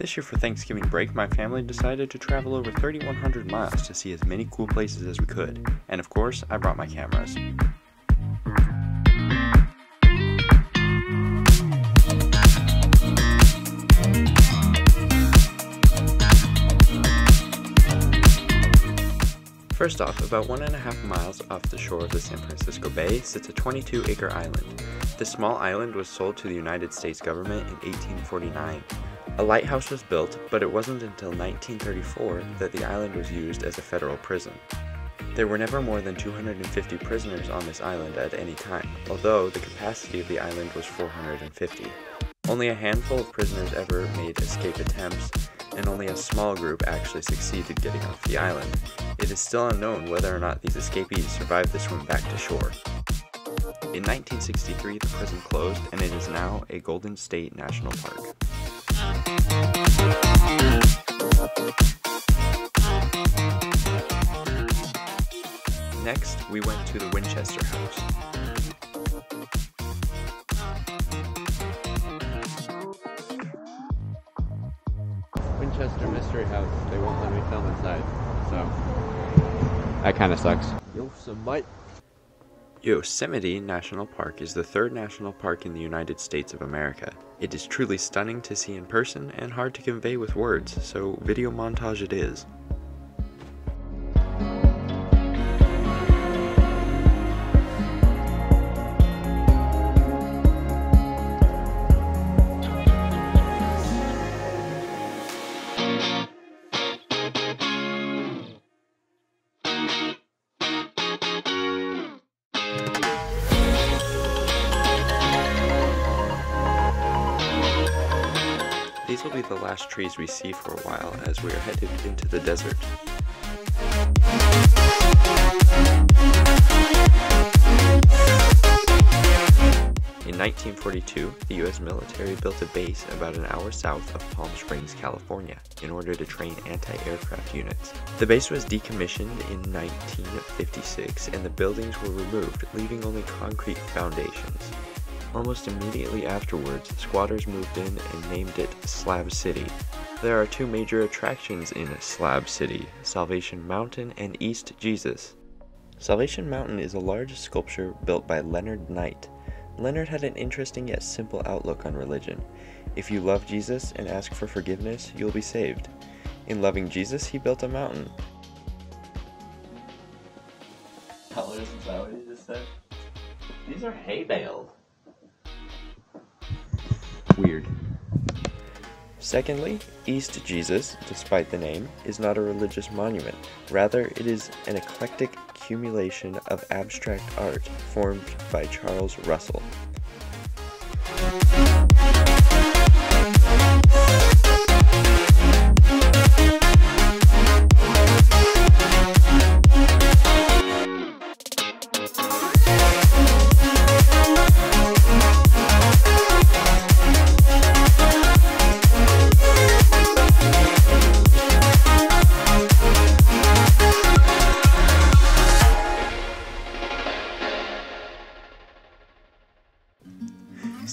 This year for Thanksgiving break, my family decided to travel over 3,100 miles to see as many cool places as we could. And of course, I brought my cameras. First off, about one and a half miles off the shore of the San Francisco Bay sits a 22 acre island. This small island was sold to the United States government in 1849. A lighthouse was built, but it wasn't until 1934 that the island was used as a federal prison. There were never more than 250 prisoners on this island at any time, although the capacity of the island was 450. Only a handful of prisoners ever made escape attempts, and only a small group actually succeeded getting off the island. It is still unknown whether or not these escapees survived the swim back to shore. In 1963, the prison closed, and it is now a Golden State National Park. Next, we went to the Winchester House. Winchester Mystery House. They won't let me film inside, so that kind of sucks. Yosemite. Yosemite National Park is the third national park in the United States of America. It is truly stunning to see in person and hard to convey with words, so video montage it is. These will be the last trees we see for a while as we are headed into the desert. In 1942, the U.S. military built a base about an hour south of Palm Springs, California, in order to train anti-aircraft units. The base was decommissioned in 1956 and the buildings were removed, leaving only concrete foundations. Almost immediately afterwards, squatters moved in and named it Slab City. There are two major attractions in Slab City, Salvation Mountain and East Jesus. Salvation Mountain is a large sculpture built by Leonard Knight. Leonard had an interesting yet simple outlook on religion. If you love Jesus and ask for forgiveness, you'll be saved. In loving Jesus, he built a mountain. Colors, is that what you just said? These are hay baled. Weird. Secondly, East Jesus, despite the name, is not a religious monument. Rather, it is an eclectic accumulation of abstract art formed by Charles Russell.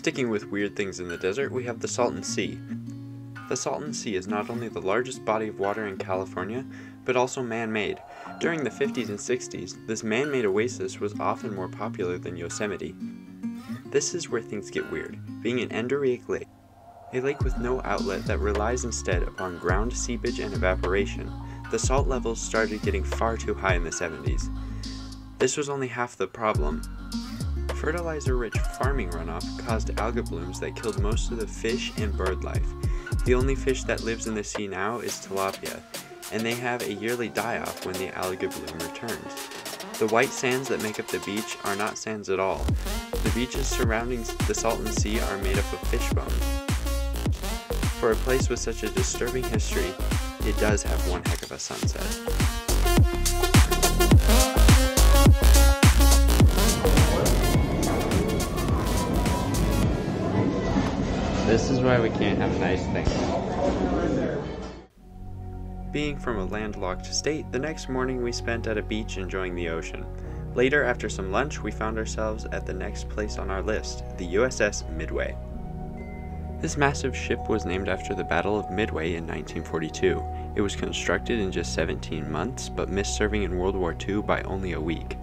Sticking with weird things in the desert, we have the Salton Sea. The Salton Sea is not only the largest body of water in California, but also man-made. During the 50s and 60s, this man-made oasis was often more popular than Yosemite. This is where things get weird, being an endorheic lake, a lake with no outlet that relies instead upon ground seepage and evaporation. The salt levels started getting far too high in the 70s. This was only half the problem. Fertilizer-rich farming runoff caused alga blooms that killed most of the fish and bird life. The only fish that lives in the sea now is tilapia, and they have a yearly die-off when the alga bloom returns. The white sands that make up the beach are not sands at all. The beaches surrounding the Salton Sea are made up of fish bones. For a place with such a disturbing history, it does have one heck of a sunset. This is why we can't have nice things. Being from a landlocked state, the next morning we spent at a beach enjoying the ocean. Later, after some lunch, we found ourselves at the next place on our list, the USS Midway. This massive ship was named after the Battle of Midway in 1942. It was constructed in just 17 months, but missed serving in World War II by only a week.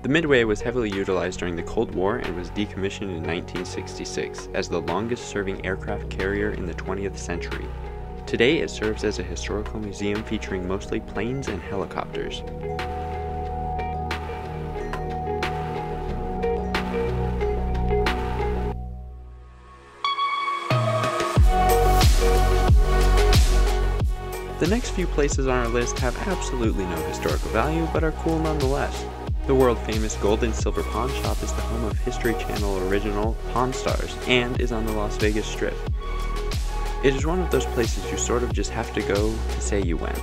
The Midway was heavily utilized during the Cold War and was decommissioned in 1966 as the longest serving aircraft carrier in the 20th century. Today it serves as a historical museum featuring mostly planes and helicopters. The next few places on our list have absolutely no historical value, but are cool nonetheless. The world famous Gold and Silver Pawn Shop is the home of History Channel original Pawn Stars and is on the Las Vegas Strip. It is one of those places you sort of just have to go to say you went.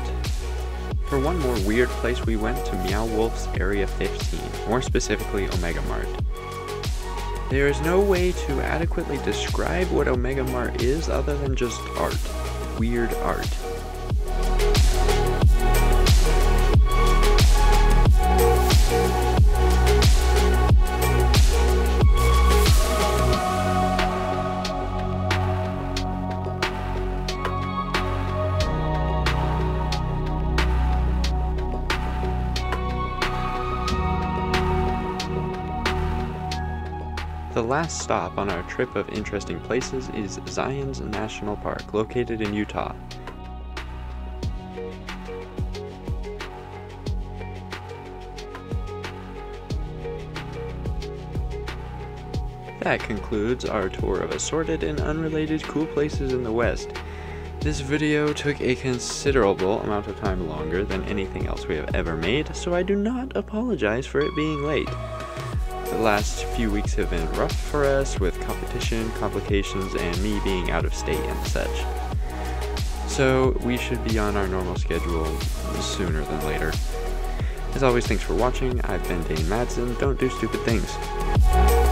For one more weird place, we went to Meow Wolf's Area 15, more specifically Omega Mart. There is no way to adequately describe what Omega Mart is other than just art. Weird art. The last stop on our trip of interesting places is Zion's National Park, located in Utah. That concludes our tour of assorted and unrelated cool places in the West. This video took a considerable amount of time longer than anything else we have ever made, so I do not apologize for it being late. The last few weeks have been rough for us with competition, complications, and me being out of state and such. So we should be on our normal schedule sooner than later. As always, thanks for watching. I've been Dane Madsen. Don't do stupid things.